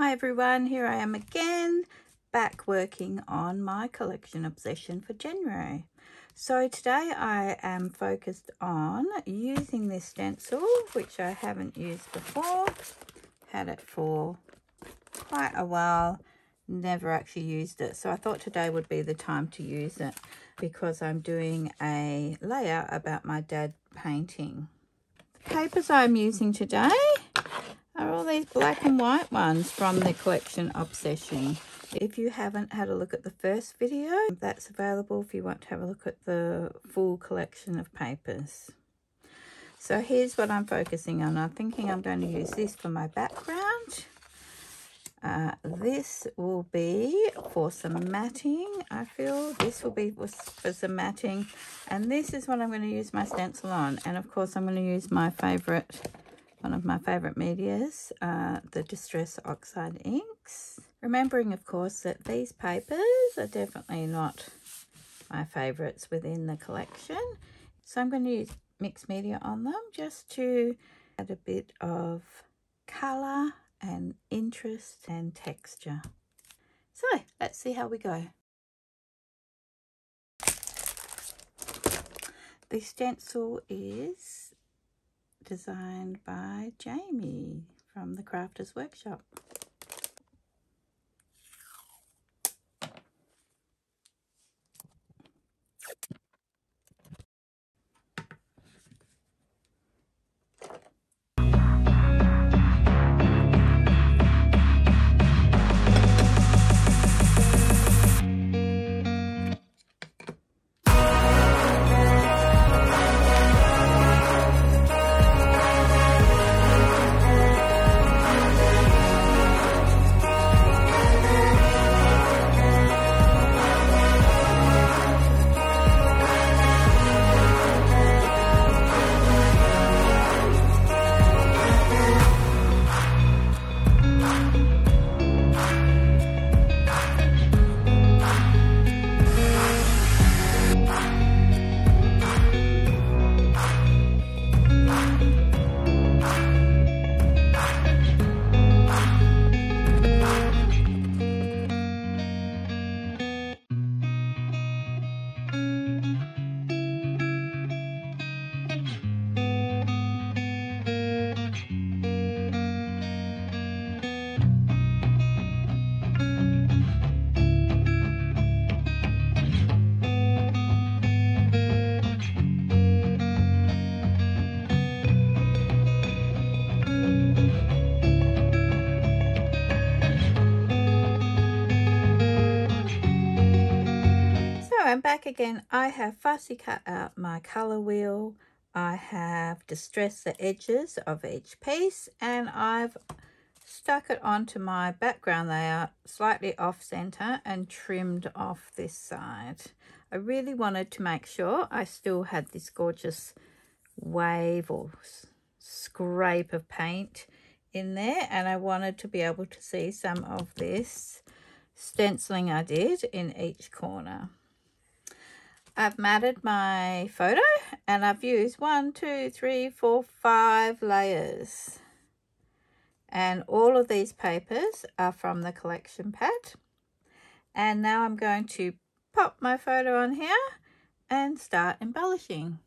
Hi everyone, here I am again, back working on my collection obsession for January. So today I am focused on using this stencil, which I haven't used before. Had it for quite a while, never actually used it. So I thought today would be the time to use it because I'm doing a layout about my dad painting. The papers I'm using today are all these black and white ones from the collection Obsession. If you haven't had a look at the first video, that's available if you want to have a look at the full collection of papers. So here's what I'm focusing on. I'm thinking I'm going to use this for my background. Uh, this will be for some matting, I feel. This will be for some matting. And this is what I'm going to use my stencil on. And of course, I'm going to use my favourite one of my favourite medias, uh, the Distress Oxide inks. Remembering, of course, that these papers are definitely not my favourites within the collection. So I'm going to use mixed media on them just to add a bit of colour and interest and texture. So let's see how we go. The stencil is designed by Jamie from the Crafters Workshop. I'm back again. I have fussy cut out my colour wheel. I have distressed the edges of each piece and I've stuck it onto my background layout slightly off center and trimmed off this side. I really wanted to make sure I still had this gorgeous wave or scrape of paint in there and I wanted to be able to see some of this stenciling I did in each corner. I've matted my photo and I've used one, two, three, four, five layers. And all of these papers are from the collection pad. And now I'm going to pop my photo on here and start embellishing.